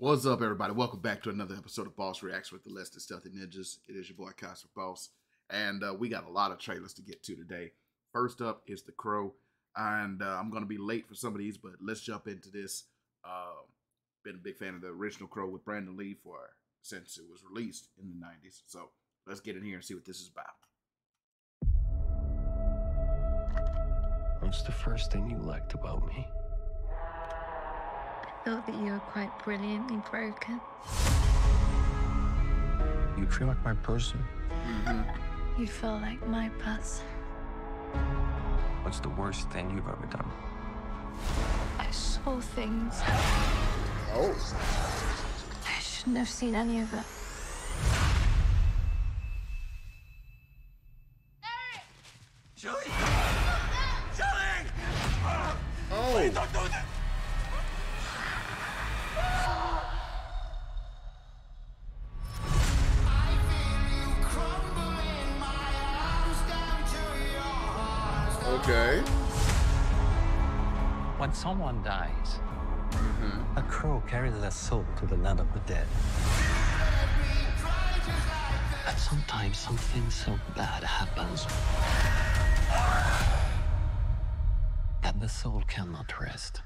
What's up, everybody? Welcome back to another episode of Boss Reacts with the Less Than Stealthy Ninjas. It is your boy, Casper Boss. And uh, we got a lot of trailers to get to today. First up is The Crow. And uh, I'm going to be late for some of these, but let's jump into this. Uh, been a big fan of the original Crow with Brandon Lee for since it was released in the 90s. So let's get in here and see what this is about. What's the first thing you liked about me? I thought that you were quite brilliantly broken. You feel like my person? Mm-hmm. You feel like my person. What's the worst thing you've ever done? I saw things. Oh, I shouldn't have seen any of it. Julie! Julie! oh, Don't do that! Okay. When someone dies, Mm-hmm. a crow carries their soul to the land of the dead. And sometimes something so bad happens that the soul cannot rest.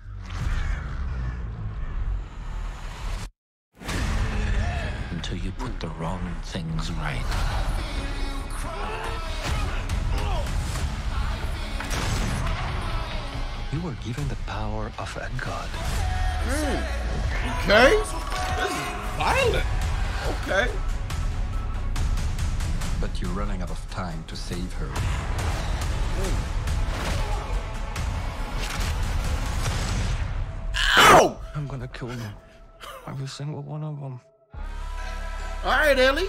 Until you put the wrong things right. You were given the power of a god. Okay. This is violent. Okay. But you're running out of time to save her. Ow! I'm gonna kill them. Every single one of them. All right, Ellie.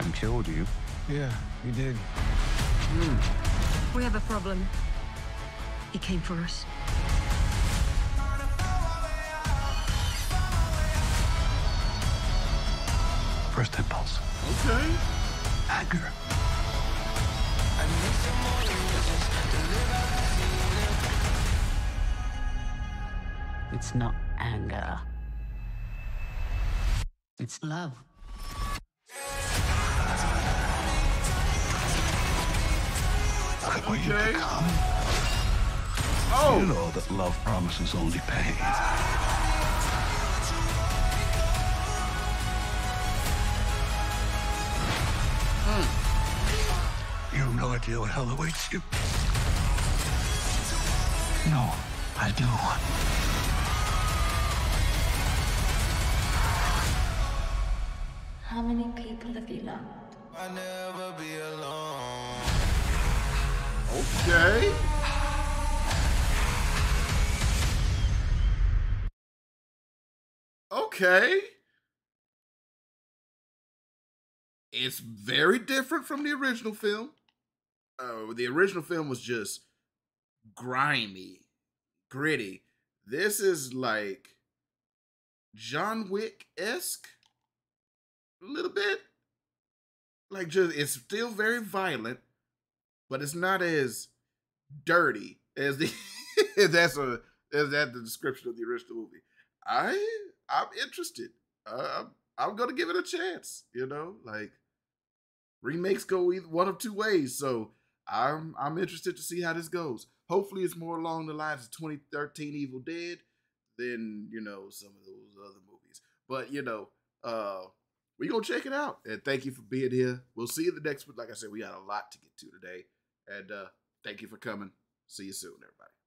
And killed you? Yeah, you did. We have a problem. He came for us. First impulse. Okay. Anger. It's not anger. It's love. What you've become. Oh. You know that love promises only pain. You have no idea what hell awaits you. No, I do. How many people have you loved? Okay. Okay. It's very different from the original film. Uh, the original film was just grimy, gritty. This is like John Wick esque, a little bit. Like, just it's still very violent, but it's not as dirty as the that's a is that the description of the original movie. I I'm interested. Uh, I'm I'm gonna give it a chance. You know, like remakes go either one of two ways. So I'm I'm interested to see how this goes. Hopefully, it's more along the lines of 2013 Evil Dead than you know some of those other movies. But you know, uh, we gonna check it out. And thank you for being here. We'll see you the next one. Like I said, we got a lot to get to today. And uh, thank you for coming. See you soon, everybody.